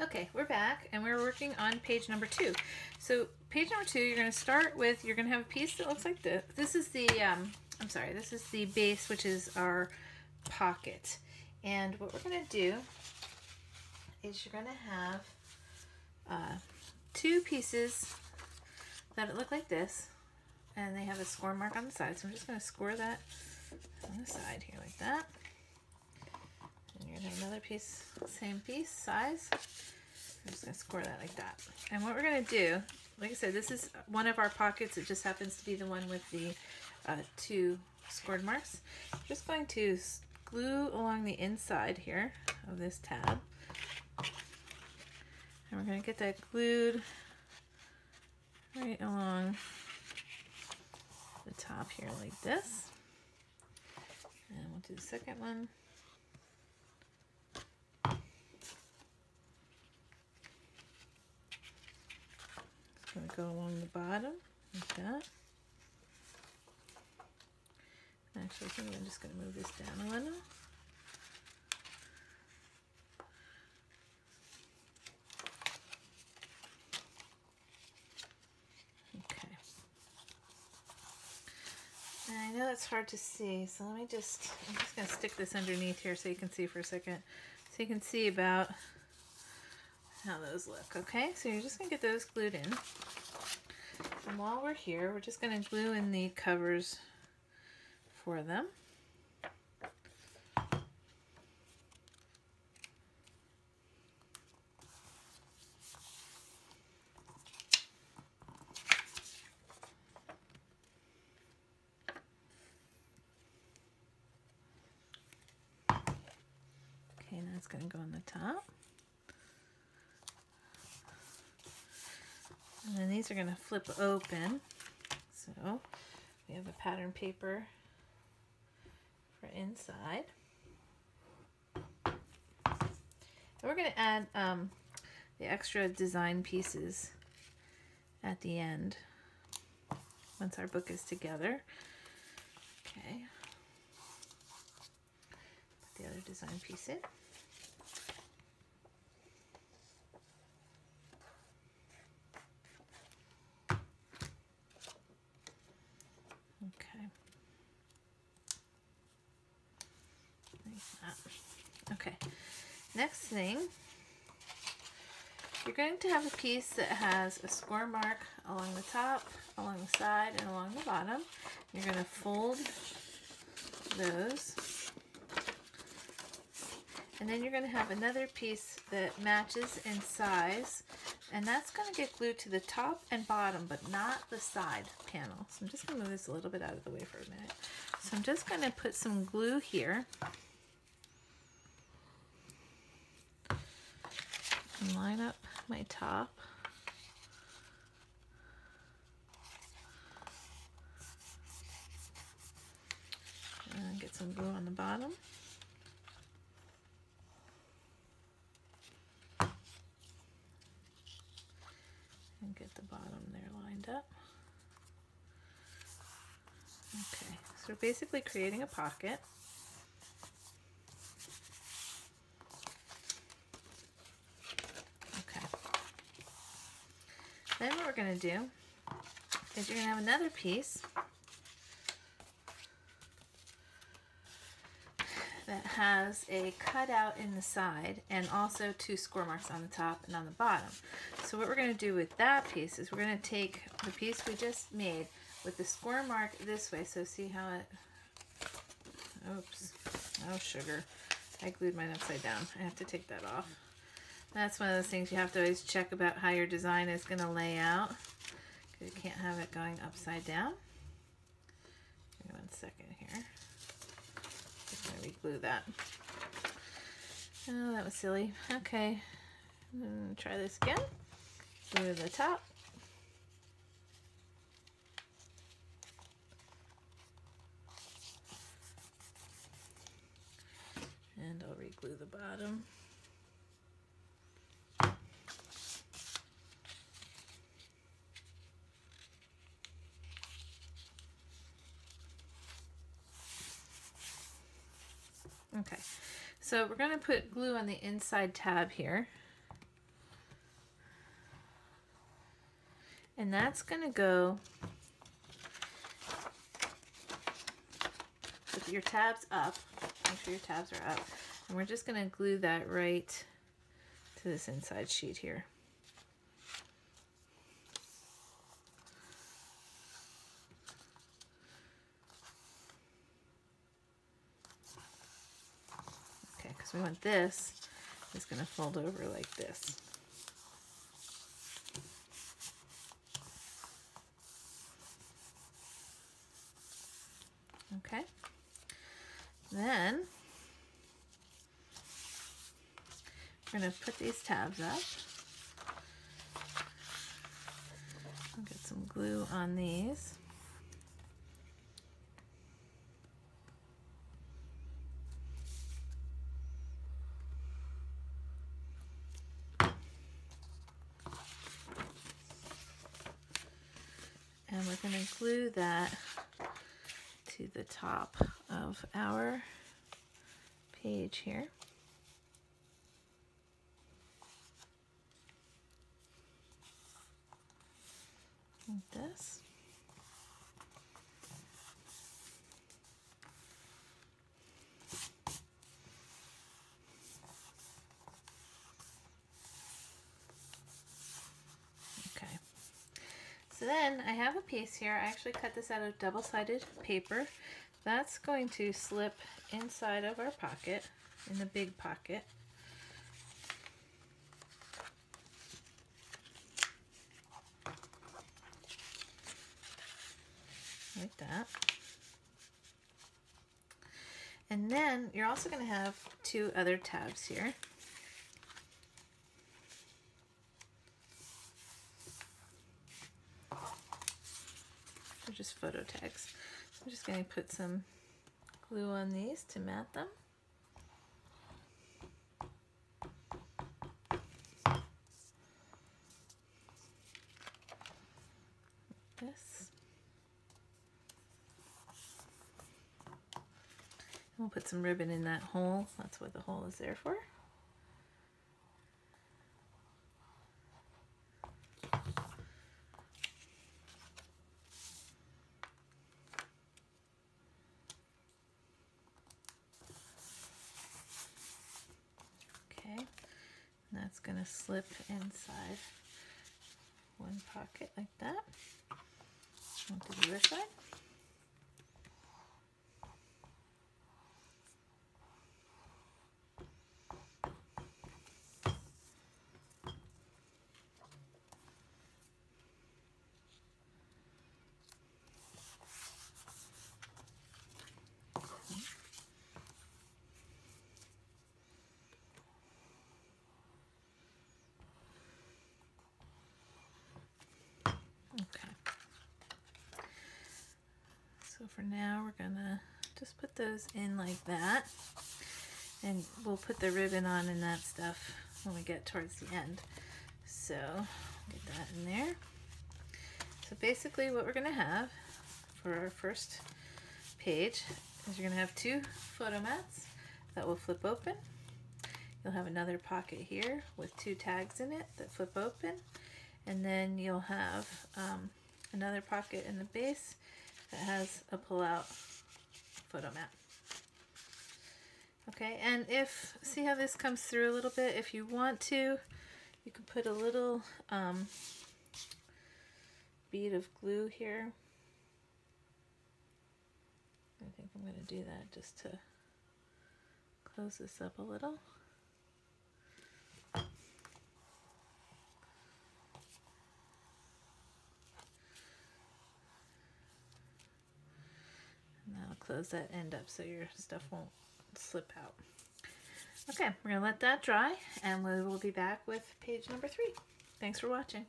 Okay, we're back and we're working on page number two. So page number two, you're going to start with, you're going to have a piece that looks like this. This is the, um, I'm sorry, this is the base, which is our pocket. And what we're going to do is you're going to have uh, two pieces that look like this. And they have a score mark on the side. So I'm just going to score that on the side here like that. And you're gonna have another piece, same piece, size. I'm just gonna score that like that. And what we're gonna do, like I said, this is one of our pockets. It just happens to be the one with the uh, two scored marks. I'm just going to glue along the inside here of this tab. And we're gonna get that glued right along the top here like this. And we'll do the second one. Go along the bottom like that. Actually, I think I'm just going to move this down a little. Okay. And I know it's hard to see, so let me just, I'm just going to stick this underneath here so you can see for a second. So you can see about how those look, okay? So you're just going to get those glued in. And while we're here, we're just going to glue in the covers for them. Okay, now it's going to go on the top. And then these are going to flip open. So we have a pattern paper for inside. And we're going to add um, the extra design pieces at the end once our book is together. Okay. Put the other design piece in. Okay, next thing, you're going to have a piece that has a score mark along the top, along the side, and along the bottom. You're going to fold those. And then you're going to have another piece that matches in size. And that's going to get glued to the top and bottom, but not the side panel. So I'm just going to move this a little bit out of the way for a minute. So I'm just going to put some glue here. And line up my top. And get some glue on the bottom. And get the bottom there lined up. Okay, so we're basically creating a pocket. Then what we're going to do is you're going to have another piece that has a cutout in the side and also two score marks on the top and on the bottom. So what we're going to do with that piece is we're going to take the piece we just made with the score mark this way. So see how it, oops, oh sugar. I glued mine upside down. I have to take that off. That's one of those things you have to always check about how your design is going to lay out. You can't have it going upside down. One second here. Just going to re-glue that. Oh, that was silly. Okay. try this again. Glue the top. And I'll re-glue the bottom. Okay, so we're going to put glue on the inside tab here. And that's going to go with your tabs up. Make sure your tabs are up. And we're just going to glue that right to this inside sheet here. Because we want this is going to fold over like this. Okay. Then we're going to put these tabs up. Get some glue on these. And we're going to glue that to the top of our page here. Like this. Okay. So then I have a piece here. I actually cut this out of double-sided paper. That's going to slip inside of our pocket, in the big pocket. Like that. And then you're also going to have two other tabs here. Photo tags. I'm just going to put some glue on these to mat them. This. We'll put some ribbon in that hole. That's what the hole is there for. Okay, and that's going to slip inside one pocket like that. On to the other side. Okay. So for now, we're gonna just put those in like that. And we'll put the ribbon on and that stuff when we get towards the end. So get that in there. So basically what we're gonna have for our first page is you're gonna have two photo mats that will flip open. You'll have another pocket here with two tags in it that flip open and then you'll have um, another pocket in the base that has a pull-out photo mat. Okay, and if, see how this comes through a little bit? If you want to, you can put a little um, bead of glue here. I think I'm going to do that just to close this up a little. And that'll close that end up so your stuff won't slip out. Okay, we're going to let that dry and we will be back with page number three. Thanks for watching.